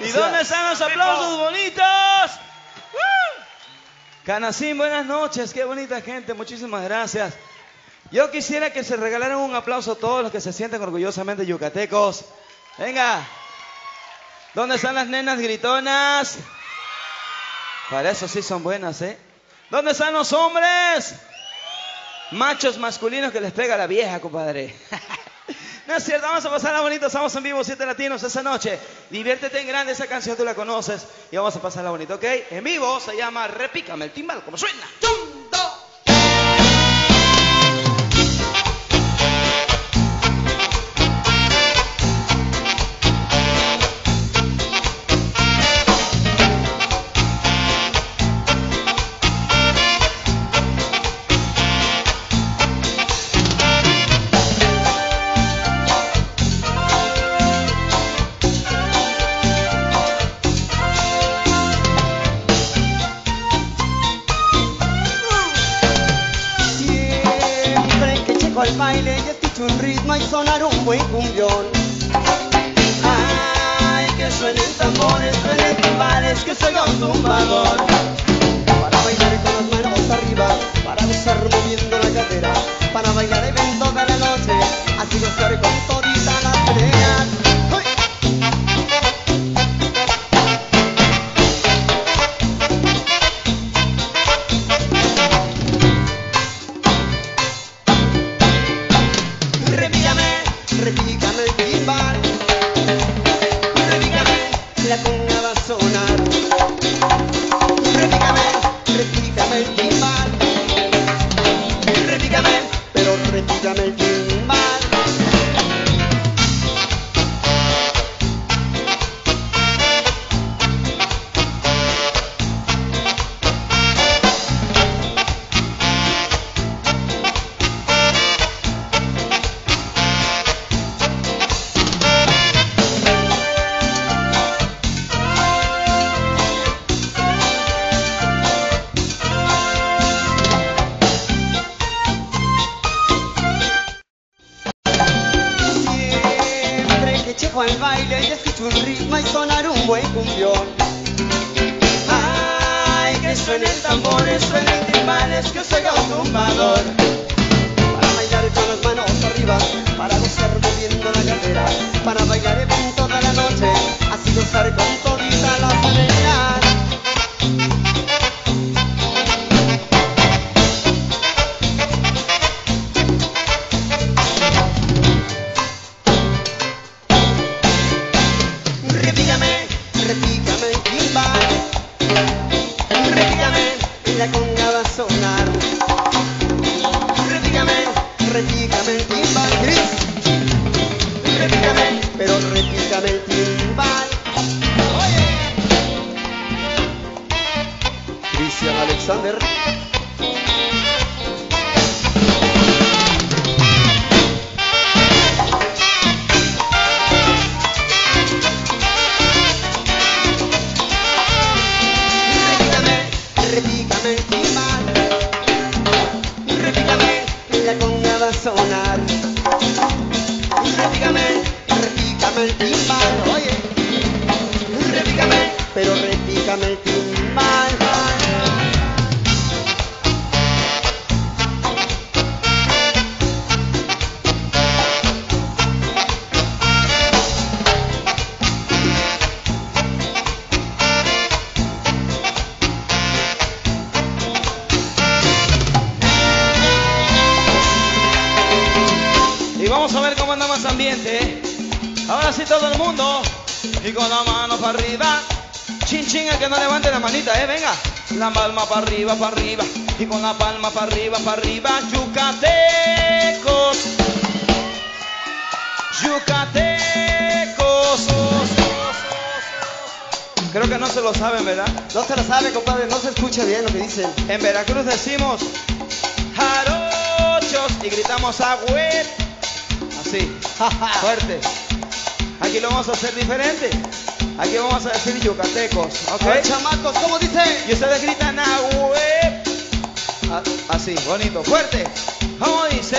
¿Y dónde están los aplausos bonitos? Canacín, buenas noches, qué bonita gente, muchísimas gracias. Yo quisiera que se regalaran un aplauso a todos los que se sienten orgullosamente yucatecos. Venga. ¿Dónde están las nenas gritonas? Para eso sí son buenas, ¿eh? ¿Dónde están los hombres? Machos masculinos que les pega la vieja, compadre. no es cierto, vamos a pasarla bonito, estamos en vivo, siete latinos esa noche. Diviértete en grande, esa canción tú la conoces y vamos a pasarla bonito, ¿ok? En vivo se llama Repícame el timbal, como suena. ¡Tum, Llego al baile y escucho un ritmo y sonar un buen cumbión. Ay, que suenen tambores, suenen timbales, que soy un tumbador. Para bailar con las manos arriba, para gozar moviendo la cadera, para bailar en toda la noche, así gozar con todita Llego al baile y escucho un ritmo y sonar un buen cumbión. Ay, que suenen tambores, suenen timbales, que soy un tumbador. Para bailar con las manos arriba, para gozar moviendo la cadera, para bailar repícame el timbal. Oye, repícame, pero repícame el timbal. Y vamos a ver cómo anda más ambiente. ¿eh? Ahora sí todo el mundo. Y con la mano para arriba. Chin chin el que no levante la manita, eh, venga. La palma para arriba, para arriba. Y con la palma para arriba, para arriba. Yucatecos. Yucatecos. Creo que no se lo saben, ¿verdad? No se lo sabe, compadre, no se escucha bien lo que dicen. En Veracruz decimos jarochos y gritamos agüet. Así, fuerte. Aquí lo vamos a hacer diferente. Aquí vamos a decir yucatecos, ¿ok? Ver, chamacos, ¿cómo dice? Y ustedes gritan. A- Así, bonito, fuerte. ¿Cómo dice?